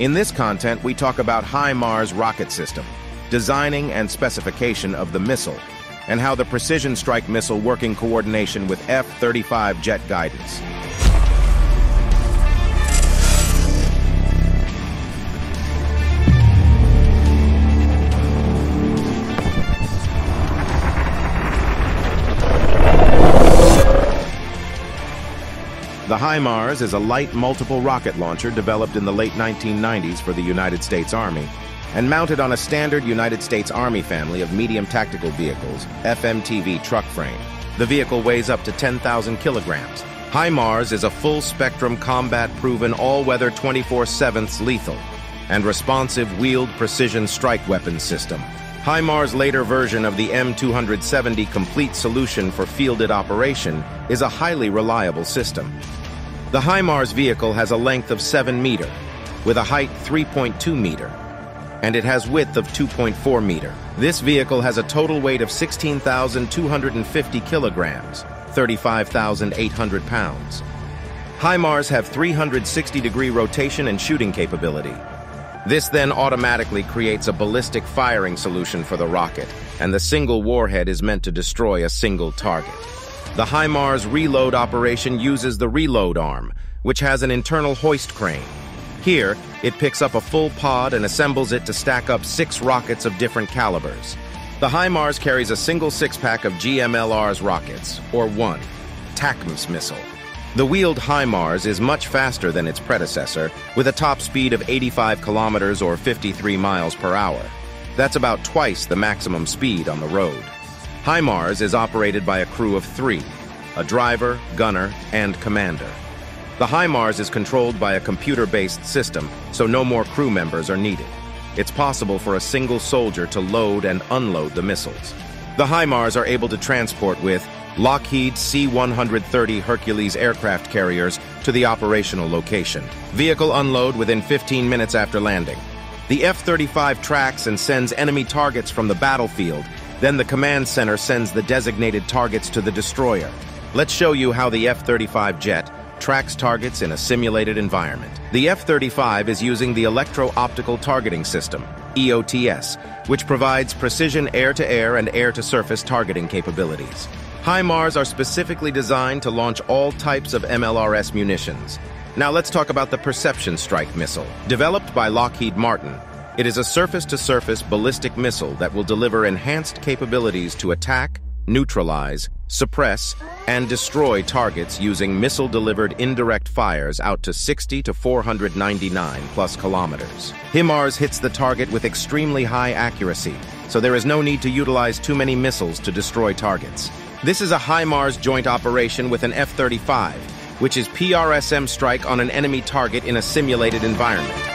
In this content, we talk about HIMARS rocket system, designing and specification of the missile, and how the precision strike missile work in coordination with F-35 jet guidance. The HIMARS is a light multiple rocket launcher developed in the late 1990s for the United States Army and mounted on a standard United States Army family of medium tactical vehicles, FMTV truck frame. The vehicle weighs up to 10,000 kilograms. HIMARS is a full-spectrum combat-proven all-weather 24-7 lethal and responsive wheeled precision strike weapon system. HIMARS' later version of the M270 complete solution for fielded operation is a highly reliable system. The HIMARS vehicle has a length of 7 meter, with a height 3.2 meter, and it has width of 2.4 meter. This vehicle has a total weight of 16,250 kilograms, 35,800 pounds. HIMARS have 360-degree rotation and shooting capability. This then automatically creates a ballistic firing solution for the rocket, and the single warhead is meant to destroy a single target. The HIMARS reload operation uses the reload arm, which has an internal hoist crane. Here, it picks up a full pod and assembles it to stack up six rockets of different calibers. The HIMARS carries a single six-pack of GMLRS rockets, or one, TACMS missile. The wheeled HIMARS is much faster than its predecessor, with a top speed of 85 kilometers or 53 miles per hour. That's about twice the maximum speed on the road. HIMARS is operated by a crew of three, a driver, gunner, and commander. The HIMARS is controlled by a computer-based system, so no more crew members are needed. It's possible for a single soldier to load and unload the missiles. The HIMARS are able to transport with Lockheed C-130 Hercules aircraft carriers to the operational location. Vehicle unload within 15 minutes after landing. The F-35 tracks and sends enemy targets from the battlefield then the command center sends the designated targets to the destroyer. Let's show you how the F-35 jet tracks targets in a simulated environment. The F-35 is using the Electro-Optical Targeting System, EOTS, which provides precision air-to-air -air and air-to-surface targeting capabilities. HIMARS are specifically designed to launch all types of MLRS munitions. Now let's talk about the Precision Strike missile. Developed by Lockheed Martin, it is a surface-to-surface -surface ballistic missile that will deliver enhanced capabilities to attack, neutralize, suppress, and destroy targets using missile-delivered indirect fires out to 60 to 499 plus kilometers. HIMARS hits the target with extremely high accuracy, so there is no need to utilize too many missiles to destroy targets. This is a HIMARS joint operation with an F-35, which is PRSM strike on an enemy target in a simulated environment.